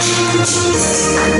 Jesus.